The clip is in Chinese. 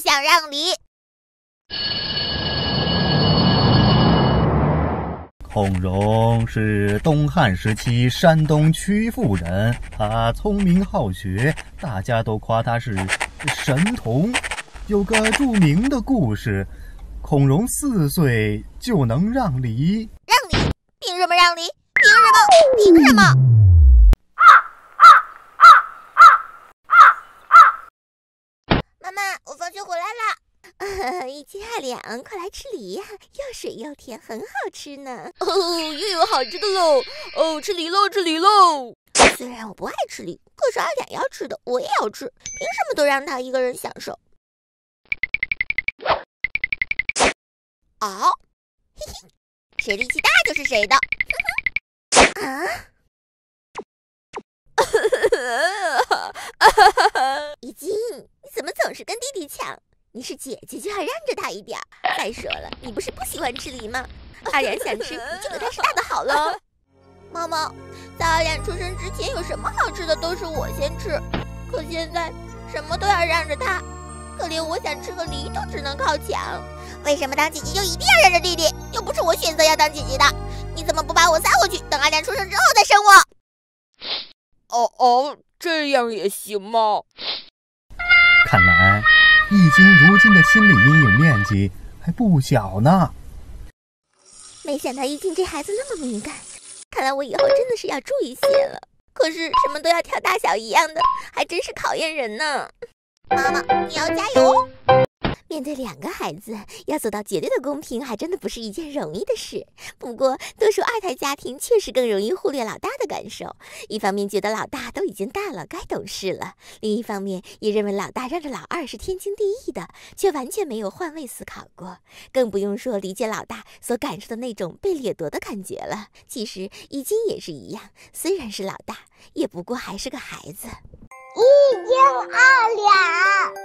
想让梨。孔融是东汉时期山东曲阜人，他聪明好学，大家都夸他是神童。有个著名的故事，孔融四岁就能让梨。让梨？凭什么让梨？凭什么？凭什么？我放学回来了。一斤二两，快来吃梨呀！又水又甜，很好吃呢。哦，又有好吃的喽！哦，吃梨喽，吃梨喽！虽然我不爱吃梨，可是二两要吃的，我也要吃。凭什么都让他一个人享受？哦，嘿嘿，谁力气大就是谁的。啊！一斤，总是跟弟弟抢？你是姐姐就要让着他一点。再说了，你不是不喜欢吃梨吗？阿良想吃，你就给他吃大的好了。妈妈，在阿良出生之前，有什么好吃的都是我先吃，可现在什么都要让着他，可连我想吃个梨都只能靠抢。为什么当姐姐就一定要让着弟弟？又不是我选择要当姐姐的，你怎么不把我塞回去，等阿良出生之后再生我？哦哦，这样也行吗？看来。易经如今的心理阴影面积还不小呢。没想到易经这孩子那么敏感，看来我以后真的是要注意些了。可是什么都要挑大小一样的，还真是考验人呢。妈妈，你要加油。面对两个孩子，要做到绝对的公平，还真的不是一件容易的事。不过，多数二胎家庭确实更容易忽略老大的感受。一方面觉得老大都已经大了，该懂事了；另一方面也认为老大让着老二是天经地义的，却完全没有换位思考过。更不用说理解老大所感受的那种被掠夺的感觉了。其实，已经也是一样，虽然是老大，也不过还是个孩子。一斤二两。